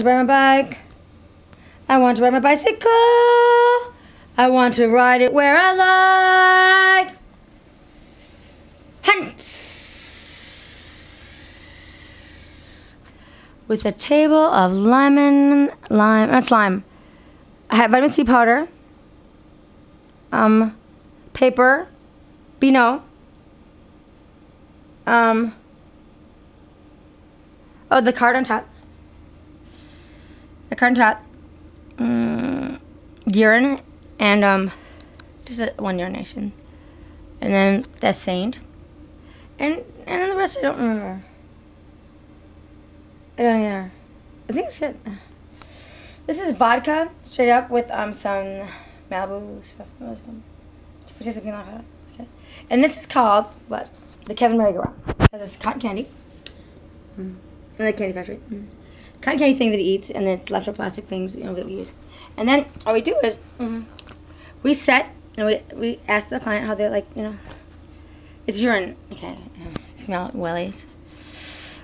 to ride my bike. I want to ride my bicycle. I want to ride it where I like. Hunt with a table of lemon, lime, that's lime. I have vitamin C powder, um, paper, Beano, um, oh, the card on top, the card on top, um, urine, and, um, just one urination, and then that saint, and, and then the rest I don't remember. I don't either. I think it's good. This is vodka, straight up, with um some Malibu stuff. What was it called? Okay. And this is called, what? The Kevin Merry-Go-Round. Because it's cotton candy. Mm. And the candy factory. Mm. Cotton candy thing that he eats, and then leftover plastic things, you know, that we use. And then all we do is, mm, we set, and we, we ask the client how they're like, you know, it's urine. Okay. Smell it, wellies.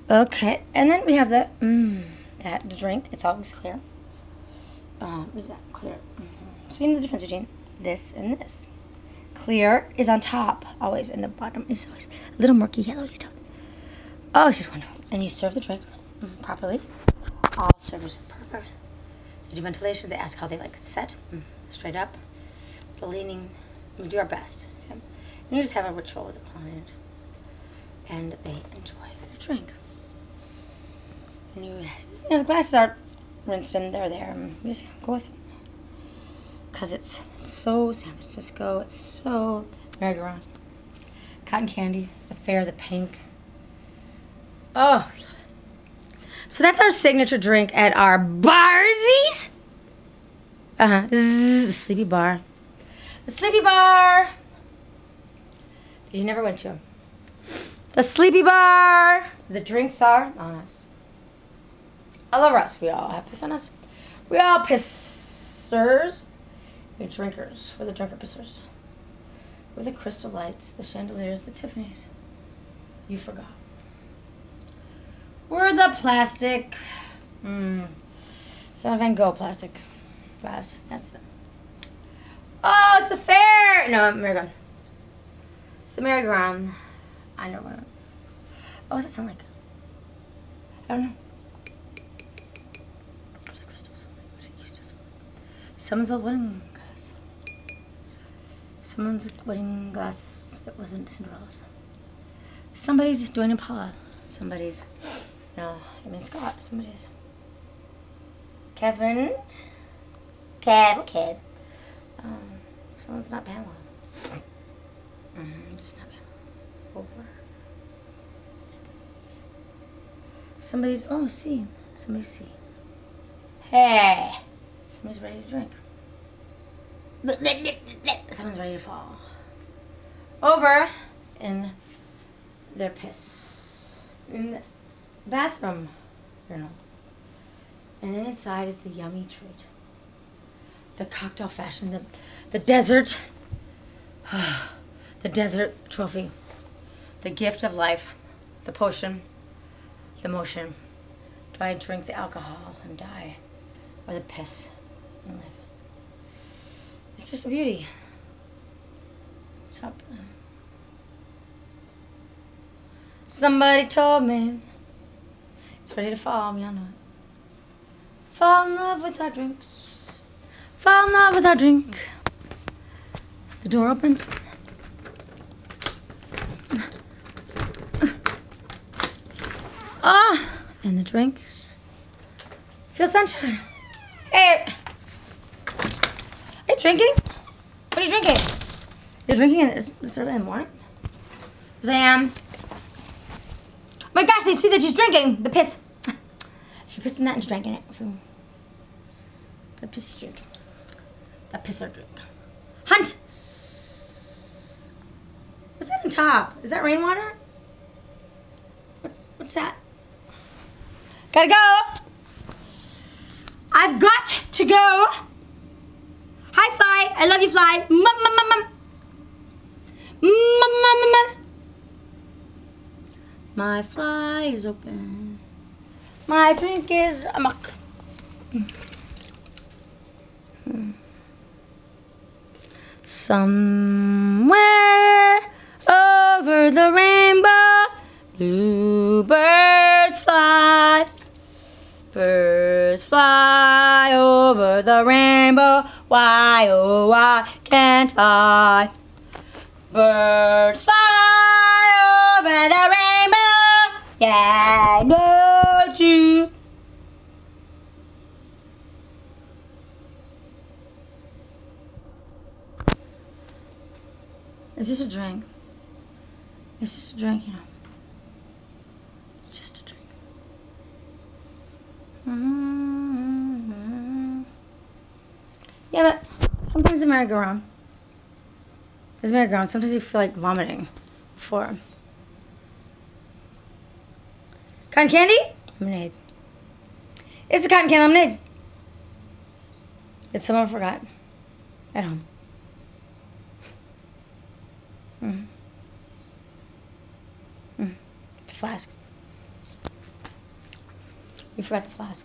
Okay, and then we have the mmm, that the drink. It's always clear. Um, got clear. Mm-hmm. So you know the difference between this and this. Clear is on top always, and the bottom is always a little murky yellow. Oh, it's just wonderful. And you serve the drink mm, properly. All servers perfect. You do ventilation. They ask how they like it set, mm, straight up, the leaning. We do our best. Okay? And you just have a ritual with the client, and they enjoy the drink. And you, you know, the glasses are rinsed and they're there. Just go with it. Because it's so San Francisco. It's so merry-go-round. Cotton candy, the fair, the pink. Oh. So that's our signature drink at our barsies. Uh-huh. The Sleepy Bar. The Sleepy Bar. You never went to. The Sleepy Bar. The drinks are on us. I love us. We all have piss on us. We all pissers. We're drinkers. We're the drinker pissers. We're the crystal lights, the chandeliers, the Tiffany's. You forgot. We're the plastic. Mmm. Some Van Gogh plastic glass. That's the. Oh, it's the fair. No, merry-go-round. It's the merry-go-round. I know what. Oh, it sound like? I don't know. Someone's a wedding glass. Someone's a wedding glass that wasn't Cinderella's. Somebody's doing Impala. Somebody's, no, I mean Scott. Somebody's. Kevin. Kev, kid. Um, someone's not Pamela. Mm-hmm, just not Pamela. Over. Somebody's, oh, see. Somebody's see. Hey. Somebody's ready to drink. Someone's ready to fall. Over in their piss. In bathroom urinal. And then inside is the yummy treat. The cocktail fashion, the, the desert. the desert trophy. The gift of life. The potion. The motion. Do I drink the alcohol and die? Or the piss? And live. It's just a beauty. Top. Somebody told me it's ready to fall, me, I know it. Fall in love with our drinks. Fall in love with our drink. The door opens. Ah, and the drinks. Feel sunshine. Hey drinking? What are you drinking? You're drinking it this early in the morning? Zam. My gosh, they see that she's drinking the piss. She pissed in that and she's drinking it. The piss is drink. The pisser drink. Hunt! What's that on top? Is that rainwater? What's, what's that? Gotta go! I've got to go! Hi, Fly. I love you, Fly. Mum, mum, mum, mum. Mum, mum, mum, mum. My fly is open. My drink is amok. Somewhere over the rainbow, bluebirds fly. Birds fly over the rainbow. Why, oh, why can't I? Birds fly over the rainbow. Yeah, know you. It's just a drink. It's just a drink, you know. It's just a drink. Mm-hmm. Yeah, but sometimes the merry-go-round. There's merry-go-round. Sometimes you feel like vomiting before. Cotton candy? Lemonade. It's a cotton candy lemonade. That someone forgot at home. Mm. Mm. The flask. You forgot the flask.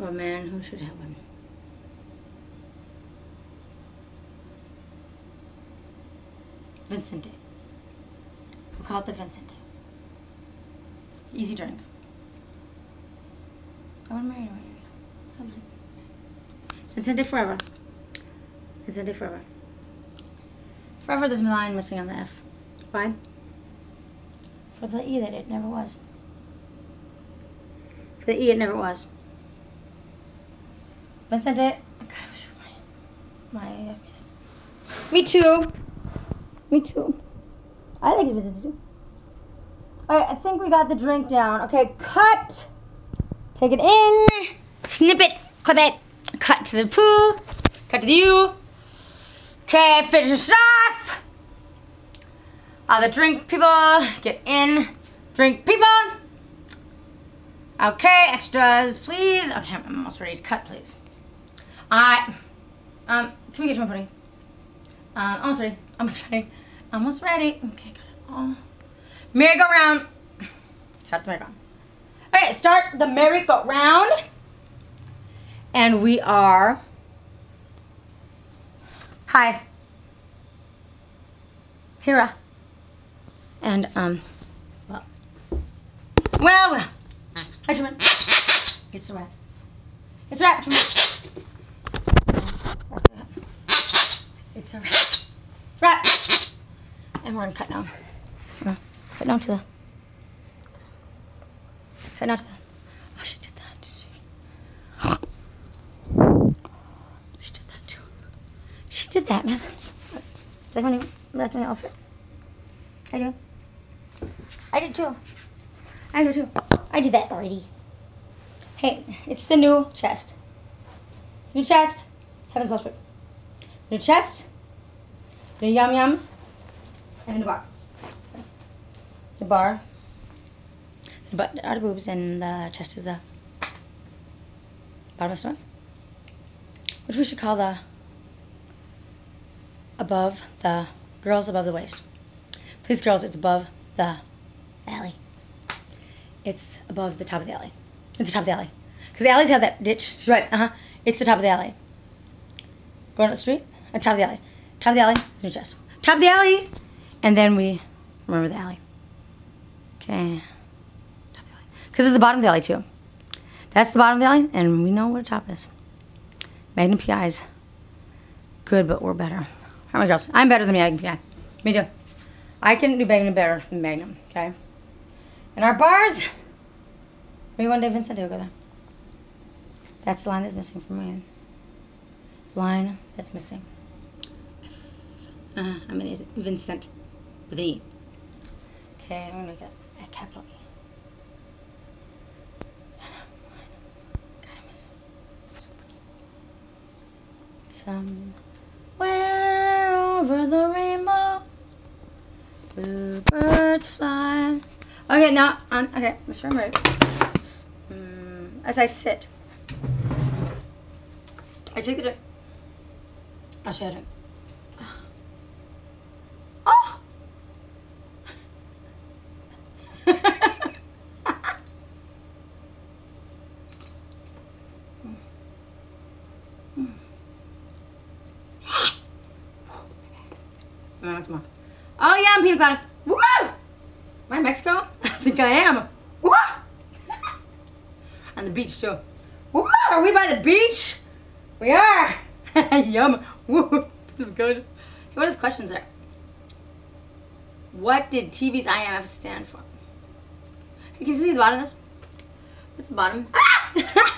Oh man, who should have one? Vincent did. We'll call it the Vincent Day. Easy drink. I want to marry you. Vincent Day forever. Vincent Day forever. Forever there's a line missing on the F. Why? For the E that it never was. For the E it never was. Day. Oh God, I wish my. my me too. Me too. I like it was Vincent I think we got the drink down. Okay, cut. Take it in. Snip it. Clip it. Cut to the pool. Cut to the U. Okay, finish it off. All the drink people, get in. Drink people. Okay, extras, please. Okay, I'm almost ready to cut, please. Alright. Um, can we get my pudding? Uh, almost ready. Almost ready. Almost ready. Okay, got it all. Merry-go-round. Start the merry-go-round. Okay, start the merry-go-round. And we are Hi. Hira. And, um, well. Well, well. Hi, Truman. It's a wrap. It's a wrap, Truman. It's a wrap. Wrap. And we're gonna cut now. Down to the. Cut down to the. Oh, ah, she did that, did she? She did that too. She did that, man. Does anyone even that's my outfit? I do. I did too. I do too. I did that already. Hey, it's the new chest. New chest. Heaven's Westwood. New chest. New yum yums. And the bar. Bar. Are the boobs and the chest is the bottom of the store. Which we should call the above the girls above the waist. Please, girls, it's above the alley. It's above the top of the alley. It's the top of the alley. Because the alleys have that ditch. She's right. Uh huh. It's the top of the alley. Going up the street. At top of the alley. Top of the alley. Is your chest. Top of the alley. And then we remember the alley. Okay. Because it's the bottom of the alley too. That's the bottom of the alley, and we know where the top is. Magnum PI's good, but we're better. How many girls? I'm better than Magnum PI. Me too. I can do Magnum better than Magnum, okay? And our bars, maybe one day Vincent will go there. That's the line that's missing from mine. Line that's missing. Uh, I mean, it's Vincent with E. Okay, I'm gonna make it a capital E. Somewhere over the rainbow, bluebirds fly. Okay, now, on, okay, make sure I'm ready. Mm, as I sit, I take it. I'll show you. Oh! Tomorrow. Oh yeah, I'm peanut butter. Woo! Am I Mexico? I think I am. Woo! On the beach too. Woo! Are we by the beach? We are. Yum. Woo! This is good. What is questions there? What did TV's IMF stand for? Can you see the bottom of this? What's the bottom? ah,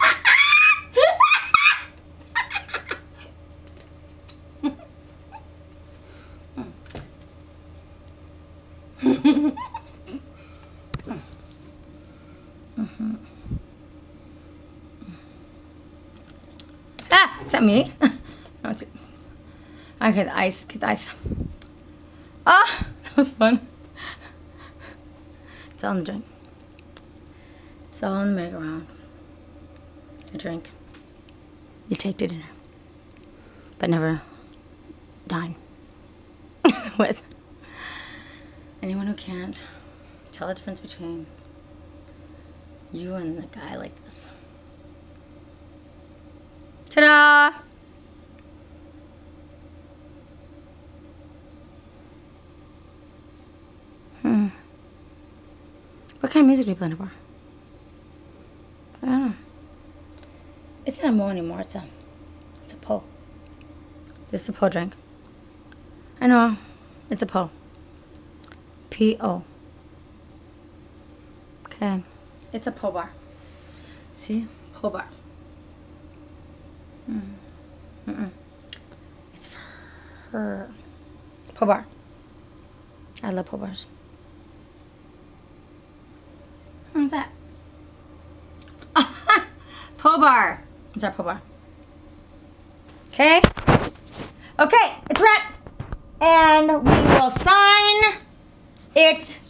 is that me? no, it's Okay, the ice, get the ice. Ah, that was fun. It's all the drink. It's all the merry-go-round. A drink. You take to dinner. But never dine with anyone who can't tell the difference between you and a guy like this. Ta-da! Hmm. What kind of music do you play for? I don't know. It's not more anymore. It's a, it's a po. This is a po drink. I know. It's a po. P O. Okay. It's a po bar. See? Po bar. Mm. Mm-mm. It's for her. Bar. I love po bars. What's that? po bar. Is that po bar? Okay. Okay, it's red. And we will sign it